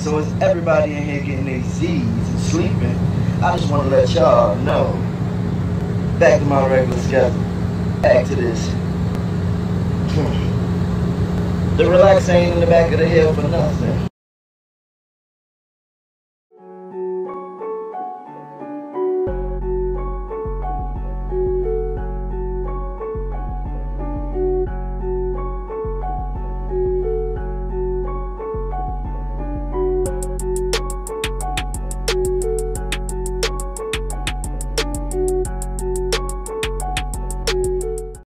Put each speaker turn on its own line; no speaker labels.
So as everybody in here getting their Z's and sleeping, I just want to let y'all know. Back to my regular schedule. Back to this. The relax ain't in the back of the head for nothing.